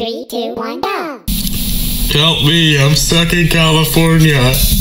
Three, two, one, go. Help me, I'm stuck in California.